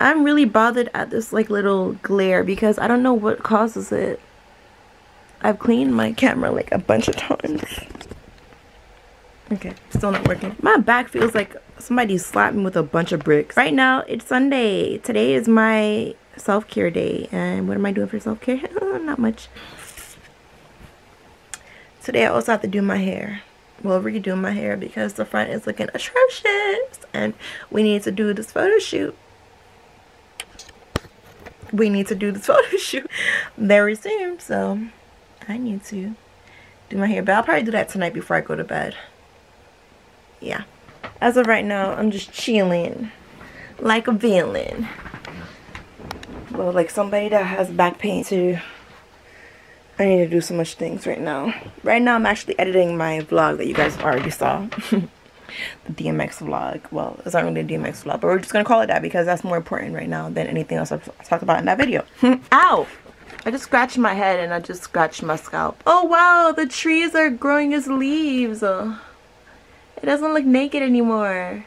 I'm really bothered at this like little glare because I don't know what causes it. I've cleaned my camera like a bunch of times. Okay, still not working. My back feels like somebody slapped me with a bunch of bricks. Right now, it's Sunday. Today is my self-care day. And what am I doing for self-care? not much. Today, I also have to do my hair. Well, redo my hair because the front is looking atrocious. And we need to do this photo shoot. We need to do this photo shoot very soon. So, I need to do my hair. But I'll probably do that tonight before I go to bed yeah. As of right now, I'm just chilling like a villain. Well, like somebody that has back pain too. I need to do so much things right now. Right now, I'm actually editing my vlog that you guys already saw. the DMX vlog. Well, it's not really a DMX vlog, but we're just to call it that because that's more important right now than anything else I've talked about in that video. Ow! I just scratched my head and I just scratched my scalp. Oh wow, the trees are growing as leaves. It doesn't look naked anymore.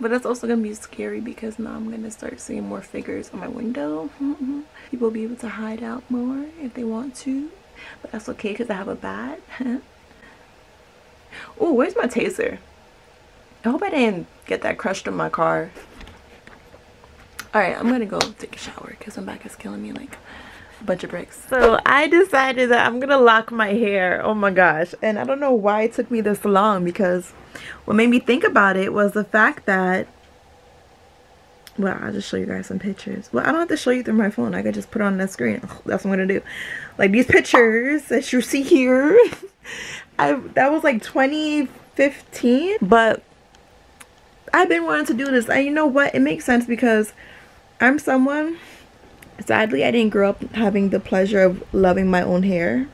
But that's also to be scary because now I'm to start seeing more figures on my window. People will be able to hide out more if they want to. But that's okay because I have a bat. oh, where's my taser? I hope I didn't get that crushed in my car. Alright, I'm to go take a shower because my back is killing me like a bunch of bricks. So I decided that I'm gonna lock my hair. Oh my gosh. And I don't know why it took me this long because what made me think about it was the fact that well, I'll just show you guys some pictures. Well, I don't have to show you through my phone. I could just put on the screen. That's what I'm gonna do. Like these pictures that you see here. I that was like 2015, but I've been wanting to do this. And you know what? It makes sense because I'm someone sadly i didn't grow up having the pleasure of loving my own hair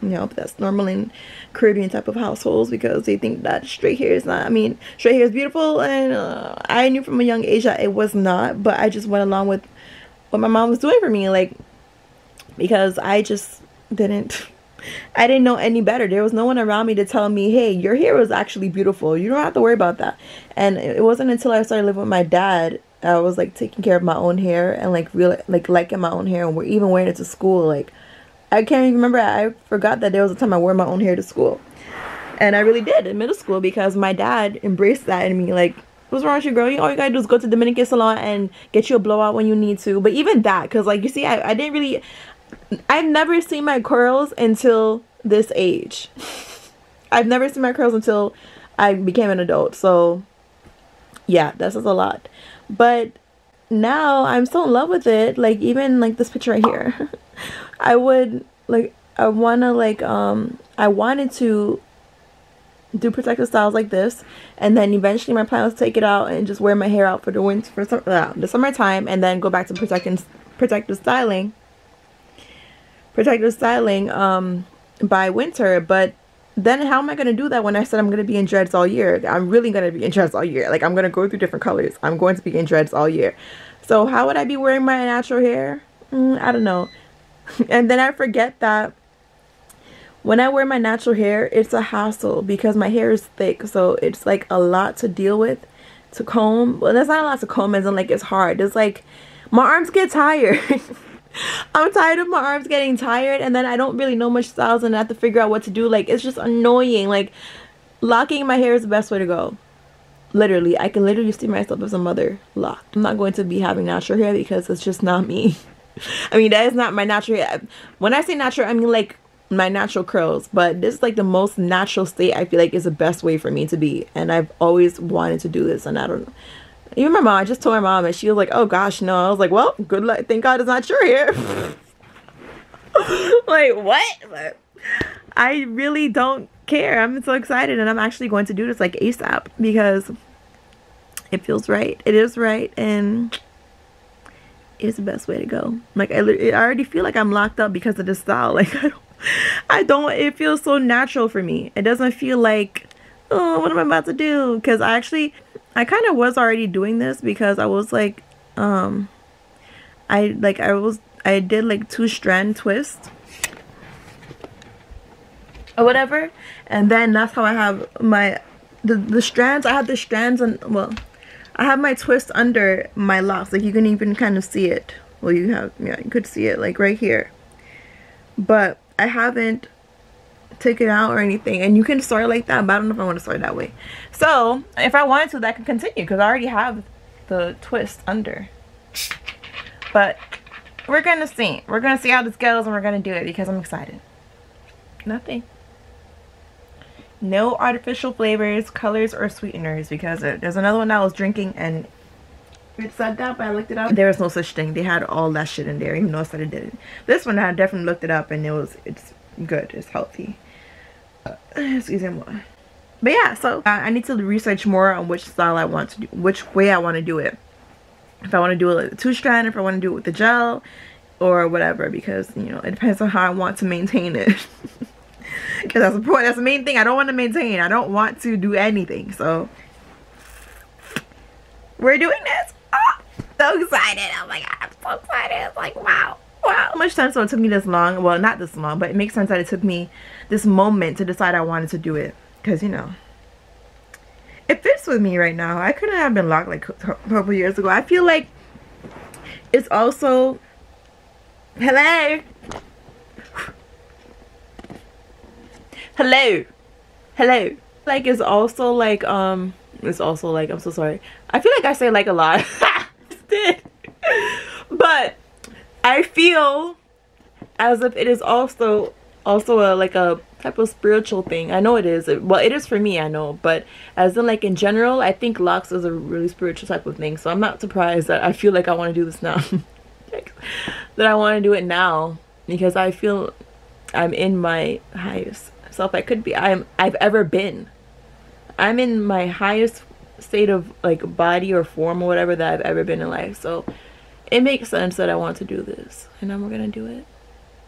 you know that's normal in caribbean type of households because they think that straight hair is not i mean straight hair is beautiful and uh, i knew from a young age that it was not but i just went along with what my mom was doing for me like because i just didn't I didn't know any better. There was no one around me to tell me, hey, your hair was actually beautiful. You don't have to worry about that. And it wasn't until I started living with my dad I was like taking care of my own hair and like really like liking my own hair and we're even wearing it to school. Like I can't even remember. I forgot that there was a time I wore my own hair to school, and I really did in middle school because my dad embraced that in me. Like, what's wrong with you, girl? All you gotta do is go to Dominican salon and get you a blowout when you need to. But even that, because like you see, I, I didn't really. I've never seen my curls until this age. I've never seen my curls until I became an adult. So, yeah, that says a lot but now I'm so in love with it like even like this picture right here I would like I want to like um I wanted to do protective styles like this and then eventually my plan was to take it out and just wear my hair out for the winter for some, uh, the summertime and then go back to protecting protective styling protective styling um by winter but then how am I going to do that when I said I'm going to be in dreads all year? I'm really going to be in dreads all year. Like I'm going to go through different colors. I'm going to be in dreads all year. So how would I be wearing my natural hair? Mm, I don't know. and then I forget that when I wear my natural hair, it's a hassle because my hair is thick. So it's like a lot to deal with to comb. Well, that's not a lot to comb as like it's hard. It's like my arms get tired. I'm tired of my arms getting tired and then I don't really know much styles and I have to figure out what to do. Like, it's just annoying. Like, locking my hair is the best way to go. Literally, I can literally see myself as a mother locked. I'm not going to be having natural hair because it's just not me. I mean, that is not my natural hair. When I say natural, I mean like my natural curls. But this is like the most natural state I feel like is the best way for me to be. And I've always wanted to do this and I don't. Even my mom, I just told my mom and she was like, oh gosh, no. I was like, well, good luck. Thank God it's not your hair. like, what? I really don't care. I'm so excited and I'm actually going to do this like ASAP because it feels right. It is right and it's the best way to go. Like, I, I already feel like I'm locked up because of the style. Like, I don't, I don't, it feels so natural for me. It doesn't feel like, oh, what am I about to do? Because I actually, I kind of was already doing this because I was like, um, I like I was I did like two strand twist or whatever, and then that's how I have my the the strands. I had the strands and well, I have my twist under my locks. Like you can even kind of see it. Well, you have, yeah, you could see it like right here. But I haven't take it out or anything. And you can start like that but I don't know if I want to start that way. So if I wanted to that can continue because I already have the twist under. But we're gonna see. We're gonna see how this goes and we're gonna do it because I'm excited. Nothing. No artificial flavors colors or sweeteners because there's another one that I was drinking and it said that but I looked it up. There was no such thing. They had all that shit in there even though I said it didn't. This one I definitely looked it up and it was it's good. It's healthy excuse me. But yeah so uh, I need to research more on which style I want to do which way I want to do it. If I want to do it like two strand if I want to do it with the gel or whatever because you know it depends on how I want to maintain it. Because that's the point that's the main thing I don't want to maintain. I don't want to do anything so. We're doing this? Oh, so excited. Oh my god I'm so excited. Like wow wow how much time so it took me this long? Well not this long but it makes sense that it took me this moment to decide I wanted to do it. Because you know it fits with me right now I couldn't have been locked like a couple years ago. I feel like it's also hello? Hello? Hello? Like it's also like um it's also like I'm so sorry. I feel like I say like a lot. But I feel as if it is also also a like a type of spiritual thing. I know it is. Well, it is for me, I know. But as in like in general, I think locks is a really spiritual type of thing. So I'm not surprised that I feel like I want to do this now. that I want to do it now because I feel I'm in my highest self I could be. I'm I've ever been. I'm in my highest state of like body or form or whatever that I've ever been in life. So it makes sense that I want to do this and I'm gonna do it.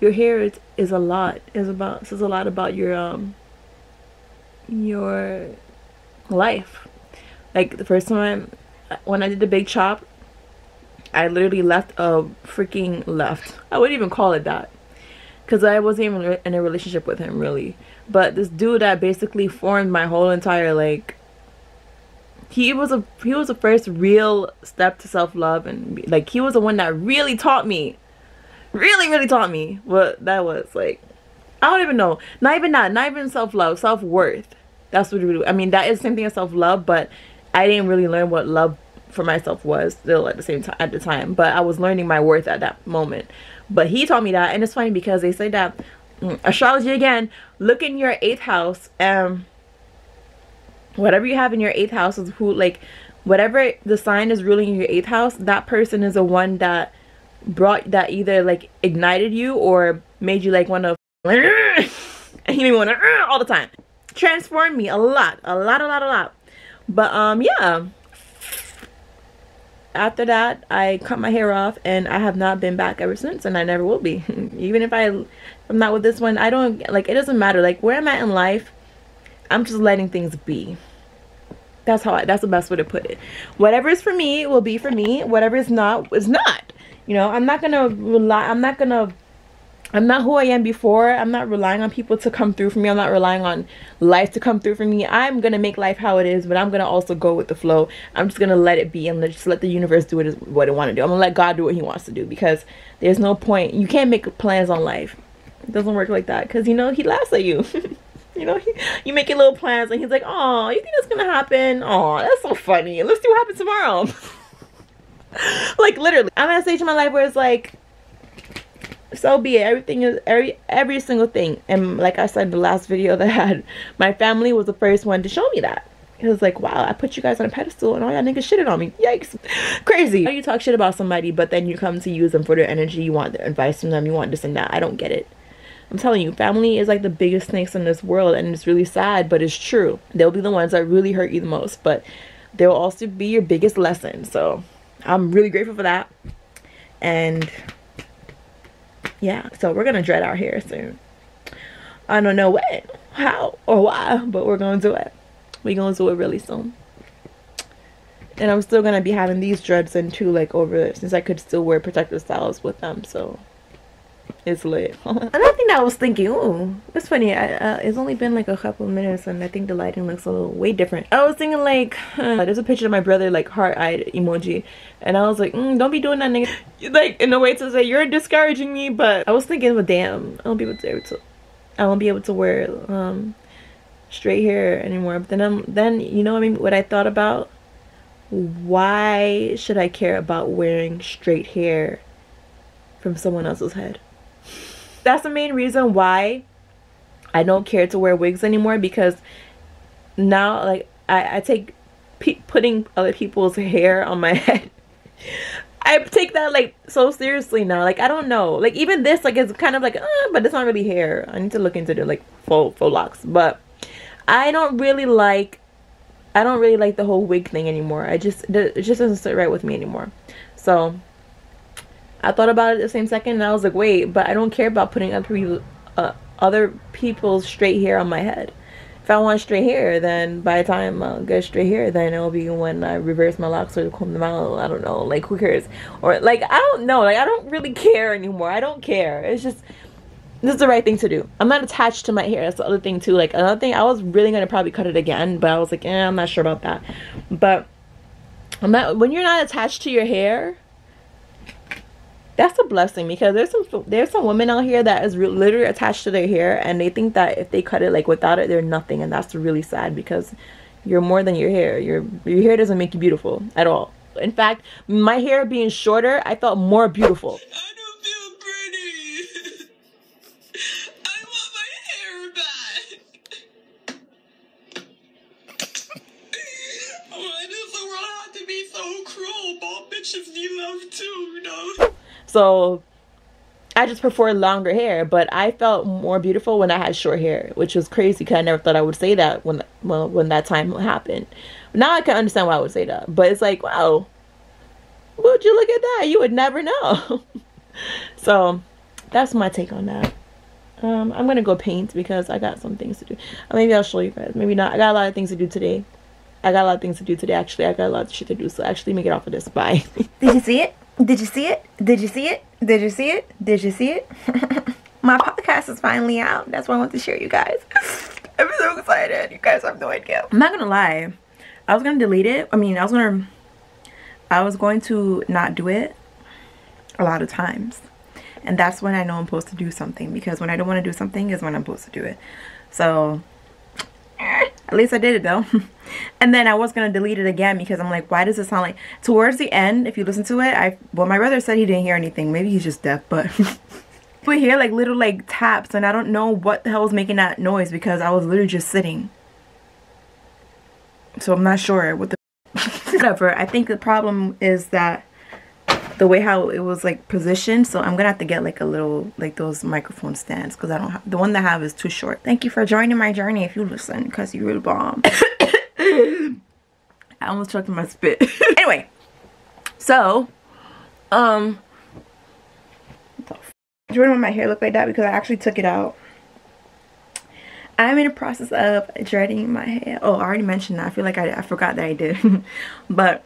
Your hair is, is a lot. Is about says a lot about your um your life. Like the first time when I did the big chop, I literally left a freaking left. I wouldn't even call it that. Cause I wasn't even in a relationship with him really. But this dude that basically formed my whole entire like he was a he was the first real step to self-love and like he was the one that really taught me. Really really taught me what that was like i don't even know. Not even that not even self-love self-worth. That's what really i mean that is the same thing as self-love but i didn't really learn what love for myself was still at the same time at the time but i was learning my worth at that moment. But he taught me that and it's funny because they say that mm, astrology again look in your eighth house and whatever you have in your eighth house is who like whatever the sign is ruling in your eighth house that person is the one that brought that either like ignited you or made you like want to and me want to all the time. Transformed me a lot a lot a lot a lot. But um yeah. After that i cut my hair off and i have not been back ever since and i never will be. Even if i i'm not with this one i don't like it doesn't matter. Like where i'm at in life I'm just letting things be. That's how I, that's the best way to put it. Whatever is for me will be for me. Whatever is not is not. You know, I'm not gonna rely. I'm not gonna. I'm not who I am before. I'm not relying on people to come through for me. I'm not relying on life to come through for me. I'm gonna make life how it is, but I'm gonna also go with the flow. I'm just gonna let it be and just let the universe do what it want to do. I'm gonna let God do what He wants to do because there's no point. You can't make plans on life. It doesn't work like that because you know He laughs at you. You know, he, you make your little plans and he's like, oh, you think that's gonna happen? Oh, that's so funny. Let's see what happens tomorrow. like literally, I'm at a stage in my life where it's like, so be it. Everything is every every single thing. And like I said in the last video that I had, my family was the first one to show me that. It was like, wow, I put you guys on a pedestal and all y'all niggas shitted on me. Yikes. Crazy. You talk shit about somebody, but then you come to use them for their energy. You want their advice from them. You want this and that. I don't get it. I'm telling you, family is like the biggest snakes in this world, and it's really sad, but it's true. They'll be the ones that really hurt you the most, but they'll also be your biggest lesson. So I'm really grateful for that. And yeah, so we're gonna dread our hair soon. I don't know when, how, or why, but we're gonna do it. We're gonna do it really soon. And I'm still gonna be having these dreads in too, like over since I could still wear protective styles with them. So it's lit. Another thing that I was thinking, ooh, it's funny. I, uh, it's only been like a couple minutes, and I think the lighting looks a little way different. I was thinking like, huh, there's a picture of my brother like heart-eyed emoji, and I was like, mm, don't be doing that, nigga. Like in a way to say you're discouraging me, but I was thinking, well, damn, I won't be able to, to I won't be able to wear um straight hair anymore. But then I'm then you know what I mean. What I thought about why should I care about wearing straight hair from someone else's head? That's the main reason why I don't care to wear wigs anymore because now like I, I take putting other people's hair on my head. I take that like so seriously now. Like I don't know. Like even this like it's kind of like uh, but it's not really hair. I need to look into the like faux faux locks. But I don't really like I don't really like the whole wig thing anymore. I just it just doesn't sit right with me anymore. So I thought about it the same second and I was like, wait, but I don't care about putting other people, uh, other people's straight hair on my head. If I want straight hair, then by the time I get straight hair, then it'll be when I reverse my locks or comb them out. I don't know, like who cares? Or like I don't know, like I don't really care anymore. I don't care. It's just this is the right thing to do. I'm not attached to my hair. That's the other thing too. Like another thing, I was really gonna probably cut it again, but I was like, eh, I'm not sure about that. But I'm not when you're not attached to your hair. That's a blessing because there's some there's some women out here that is literally attached to their hair and they think that if they cut it like without it they're nothing and that's really sad because you're more than your hair. Your your hair doesn't make you beautiful at all. In fact, my hair being shorter, I felt more beautiful. bitches you love too, you know? So I just prefer longer hair, but I felt more beautiful when I had short hair, which was crazy because I never thought I would say that when well when that time happened. Now I can understand why I would say that, but it's like, wow, would you look at that? You would never know. so that's my take on that. Um, I'm gonna go paint because I got some things to do. maybe I'll show you guys. Maybe not. I got a lot of things to do today. I got a lot of things to do today. Actually, I got a lot of shit to do. So actually, make it off of this. Bye. Did you see it? Did you see it? Did you see it? Did you see it? Did you see it? My podcast is finally out. That's why I want to share you guys. I'm so excited. You guys have no idea. I'm not gonna lie. I was gonna delete it. I mean, I was gonna. I was going to not do it a lot of times. And that's when I know I'm supposed to do something. Because when I don't want to do something is when I'm supposed to do it. So at least I did it though. and then I was going to delete it again because I'm like, why does it sound like... Towards the end, if you listen to it, I well, my brother said he didn't hear anything. Maybe he's just deaf, but... we hear like little like taps and I don't know what the hell was making that noise because I was literally just sitting. So I'm not sure what the... Whatever. I think the problem is that the way how it was like positioned so i'm gonna have to get like a little like those microphone stands because i don't have the one that i have is too short thank you for joining my journey if you listen because you're really bomb i almost choked my spit anyway so um do you want my hair look like that because i actually took it out I'm in the process of dreading my hair. Oh, I already mentioned that. I feel like I, I forgot that I did. but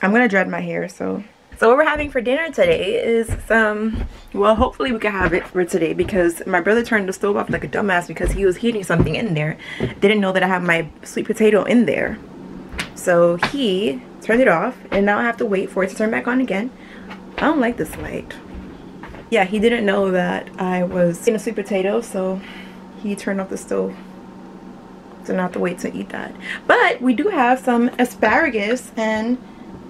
I'm going to dread my hair. So so what we're having for dinner today is some, well hopefully we can have it for today because my brother turned the stove off like a dumbass because he was heating something in there. Didn't know that I have my sweet potato in there. So he turned it off and now I have to wait for it to turn back on again. I don't like this light. Yeah, he didn't know that I was in a sweet potato so he turned off the stove. So now I have to wait to eat that. But we do have some asparagus and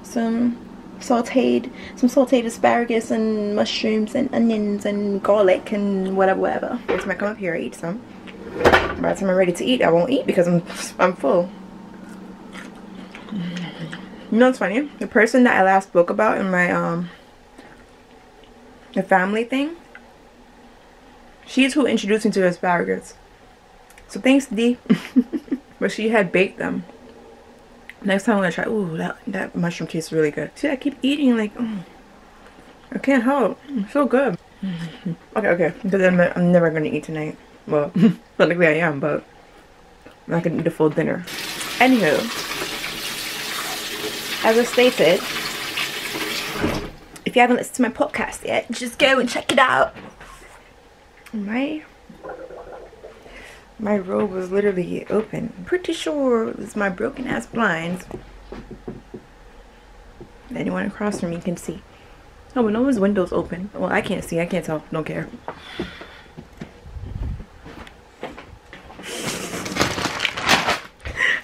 some sauteed some sauteed asparagus and mushrooms and onions and garlic and whatever whatever. Every time I come up here I eat some. By the time I'm ready to eat I won't eat because I'm I'm full. You know what's funny? The person that I last spoke about in my um the family thing she's who introduced me to asparagus. So thanks D. But she had baked them Next time I'm gonna try. Ooh, that that mushroom tastes really good. See, I keep eating like. Mm, I can't help. It's so good. okay, okay. Because I'm, I'm never gonna eat tonight. Well, not technically I am, but I'm not gonna eat a full dinner. Anywho, as I stated, if you haven't listened to my podcast yet, just go and check it out. My my robe was literally open. Pretty sure it's my broken ass blinds. Anyone across from me can see. Oh, but no one's windows open. Well, I can't see. I can't tell. Don't care.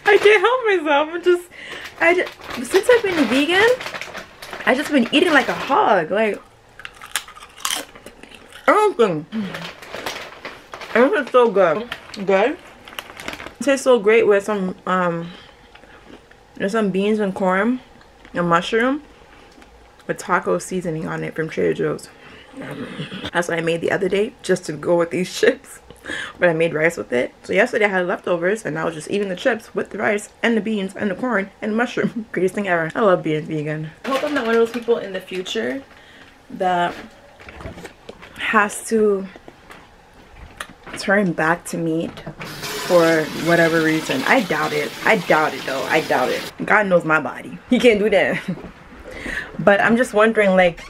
I can't help myself. I'm just, I just, since I've been vegan, I just been eating like a hog. Like, everything. Everything's so good. Good. It tastes so great with some, um, there's some beans and corn and mushroom with taco seasoning on it from Trader Joe's. That's what I made the other day just to go with these chips but I made rice with it. So yesterday I had leftovers and I was just eating the chips with the rice and the beans and the corn and the mushroom. Greatest thing ever. I love being vegan. I hope I'm not one of those people in the future that has to turn back to meat for whatever reason. I doubt it. I doubt it though. I doubt it. God knows my body. He can't do that. but I'm just wondering like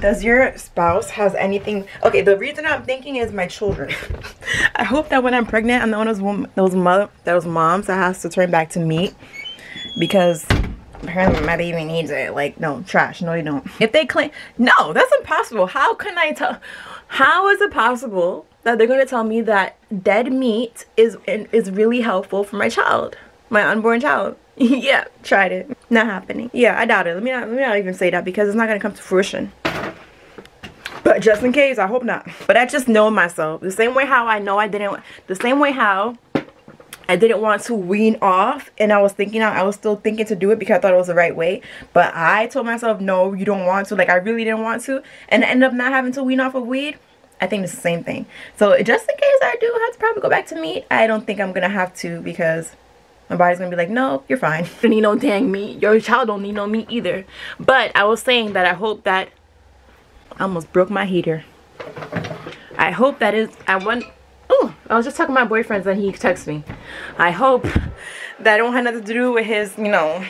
does your spouse has anything okay the reason i'm thinking is my children i hope that when i'm pregnant i'm not one of those, those mother those moms that has to turn back to meat because apparently my baby needs it like no trash no you don't if they claim no that's impossible how can i tell how is it possible that they're going to tell me that dead meat is is really helpful for my child my unborn child. Yeah tried it. Not happening. Yeah i doubt it. Let me not let me not even say that because it's not going to come to fruition. But just in case, I hope not. But I just know myself. The same way how I know I didn't, the same way how I didn't want to wean off and I was thinking I was still thinking to do it because I thought it was the right way. But I told myself no you don't want to. Like I really didn't want to. And end up not having to wean off of weed I think it's the same thing so just in case I do have to probably go back to meat I don't think I'm gonna have to because my body's gonna be like no you're fine you don't need no dang meat your child don't need no meat either but I was saying that I hope that I almost broke my heater. I hope that is, I want, oh, I was just talking to my boyfriend and he texted me. I hope that I don't have nothing to do with his, you know,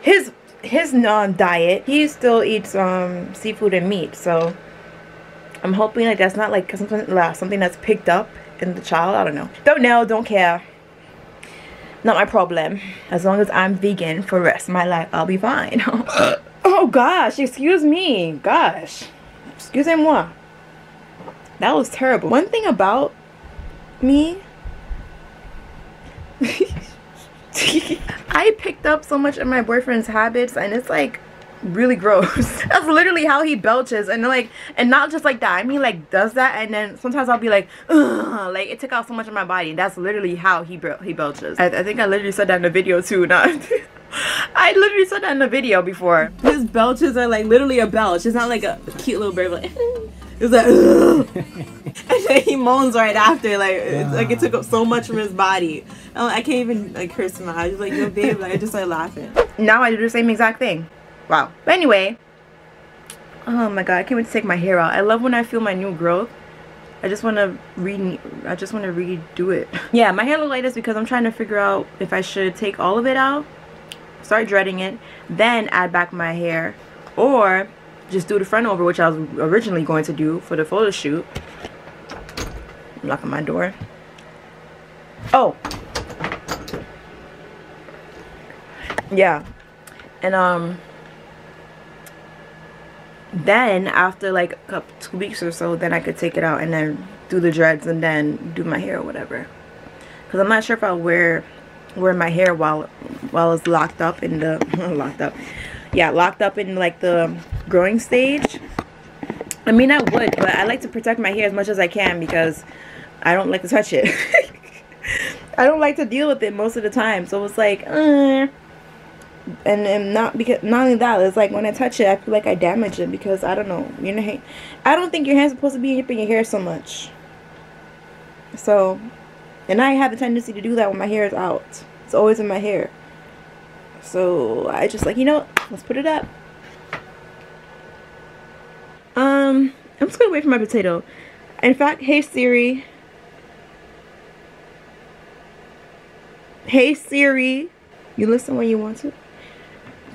his, his non-diet. He still eats um, seafood and meat, so I'm hoping like that's not like something, something that's picked up in the child. I don't know. Don't know, don't care. Not my problem. As long as I'm vegan for the rest of my life, I'll be fine. Oh gosh, excuse me. Gosh. Excusez-moi. That was terrible. One thing about me I picked up so much of my boyfriend's habits and it's like really gross. That's literally how he belches and like and not just like that. I mean like does that and then sometimes I'll be like Ugh, like it took out so much of my body. That's literally how he he belches. I, I think I literally said that in the video too. Not I literally said that in the video before. His belches are like literally a belch. It's not like a cute little bird. Like, it's like, and then he moans right after. Like, it's like it took up so much from his body. I can't even like curse him out. I just like, yo, babe. Like, I just like laughing. Now I do the same exact thing. Wow. But anyway, oh my god, I can't wait to take my hair out. I love when I feel my new growth. I just want to re I just want to redo it. Yeah, my hair look like this because I'm trying to figure out if I should take all of it out start dreading it then add back my hair or just do the front over which I was originally going to do for the photo shoot I'm locking my door oh yeah and um then after like a couple two weeks or so then I could take it out and then do the dreads and then do my hair or whatever. Because I'm not sure if I'll wear wear my hair while while it's locked up in the locked up. Yeah locked up in like the growing stage. I mean I would but I like to protect my hair as much as I can because I don't like to touch it. I don't like to deal with it most of the time. So it's like uh, and, and not because not only that it's like when I touch it I feel like I damage it because I don't know you know I don't think your hand's supposed to be in your hair so much so and I have a tendency to do that when my hair is out. It's always in my hair. So I just like, you know, let's put it up. Um, I'm just gonna wait for my potato. In fact, hey Siri. Hey Siri. You listen when you want to.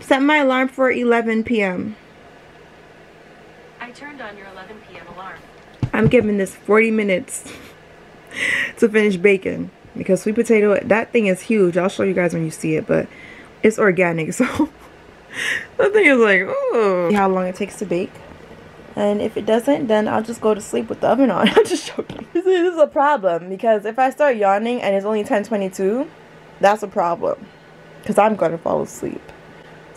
Set my alarm for 11 p.m. I turned on your 11 p.m. alarm. I'm giving this 40 minutes to finish baking because sweet potato, that thing is huge. I'll show you guys when you see it, but it's organic, so the thing is like, oh. See how long it takes to bake. And if it doesn't, then I'll just go to sleep with the oven on. I'm just joking. This is a problem because if I start yawning and it's only 10:22, that's a problem. Because I'm going to fall asleep.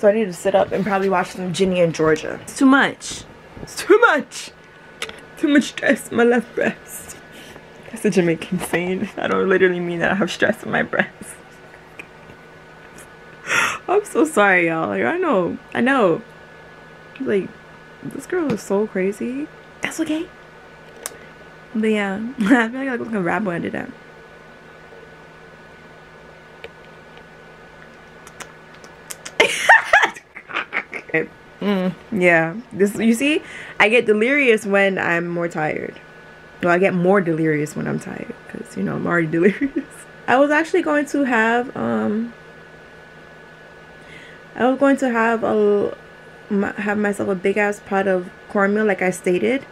So I need to sit up and probably watch some Ginny and Georgia. It's too much. It's too much. Too much stress in my left breast. That's a Jamaican saying. I don't literally mean that I have stress in my breast. I'm so sorry, y'all. Like, I know. I know. Like, this girl is so crazy. That's okay. But yeah, I feel like I look like a rap when I did that. Mm, yeah, this you see, I get delirious when I'm more tired. Well, I get more delirious when I'm tired because you know I'm already delirious. I was actually going to have um. I was going to have a have myself a big ass pot of cornmeal like I stated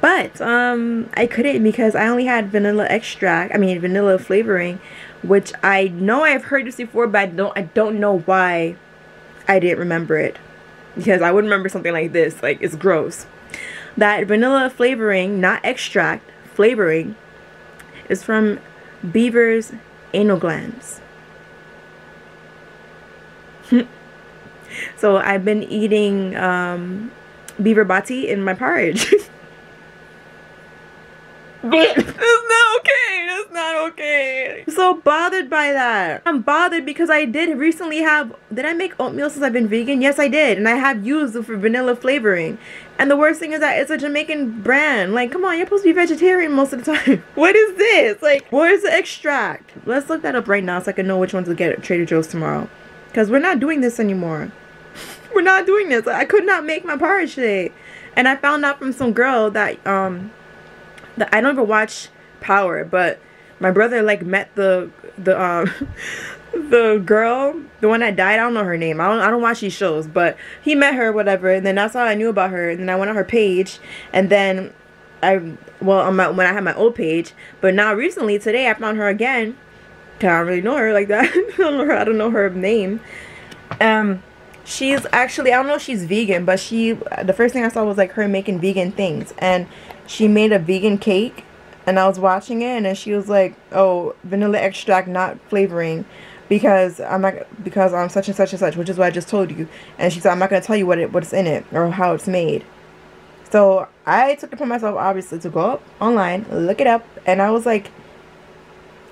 but um I couldn't because I only had vanilla extract I mean vanilla flavoring which I know I've heard this before but I don't I don't know why I didn't remember it because I would remember something like this. Like it's gross. That vanilla flavoring not extract flavoring is from beaver's anal glands. So I've been eating um, beaver batty in my porridge. so bothered by that. I'm bothered because I did recently have. Did I make oatmeal since I've been vegan? Yes, I did. And I have used for vanilla flavoring. And the worst thing is that it's a Jamaican brand. Like, come on, you're supposed to be vegetarian most of the time. what is this? Like, where's the extract? Let's look that up right now so I can know which ones to get at Trader Joe's tomorrow. Because we're not doing this anymore we're not doing this. I could not make my porridge today. And I found out from some girl that um that I don't even watch Power, but my brother like met the the um the girl, the one that died. I don't know her name. I don't I don't watch these shows, but he met her, whatever. And then that's all I knew about her. And then I went on her page, and then I well on my when I had my old page, but now recently today I found her again. I don't really know her like that. I don't know her. I don't know her name. Um she's actually I don't know if she's vegan, but she the first thing I saw was like her making vegan things, and she made a vegan cake, and I was watching it, and she was like, "Oh, vanilla extract, not flavoring." Because I'm not because I'm such and such and such, which is what I just told you. And she said I'm not gonna tell you what it what's in it or how it's made. So I took it upon myself, obviously, to go up online, look it up, and I was like,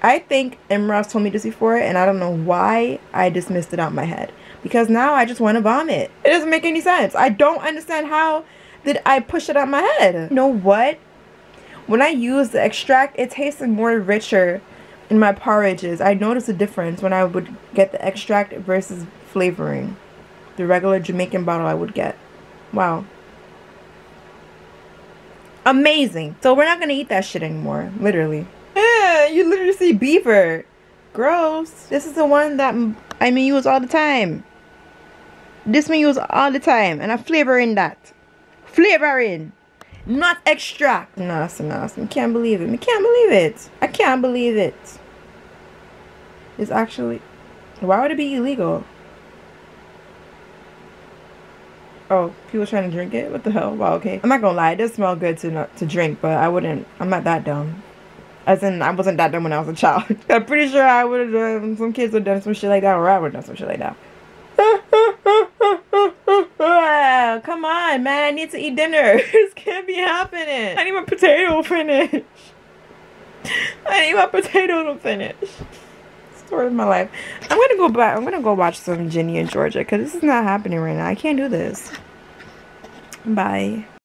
I think Imraz told me this before, and I don't know why I dismissed it out my head because now I just want to vomit. It doesn't make any sense. I don't understand how did I push it out my head. You know what? When I use the extract, it tasted more richer in my porridges. I noticed a difference when I would get the extract versus flavoring. The regular Jamaican bottle I would get. Wow. Amazing. So we're not going to eat that shit anymore. Literally. Yeah, you literally see beaver. Gross. This is the one that I mean use all the time. This me use all the time and I flavor in that. Flavoring. Not extract. Nasty. I can't believe it. I can't believe it. I can't believe it. It's actually... Why would it be illegal? Oh, people trying to drink it? What the hell? Wow, okay. I'm not gonna lie. It does smell good to not, to drink, but I wouldn't... I'm not that dumb. As in, I wasn't that dumb when I was a child. I'm pretty sure I would have done... Some kids would have done some shit like that, or I would have done some shit like that. Come on, man. I need to eat dinner. this can't be happening. I need my potato to finish. I need my potato to finish. Story of my life. I'm gonna go back. I'm gonna go watch some Ginny and Georgia because this is not happening right now. I can't do this. Bye.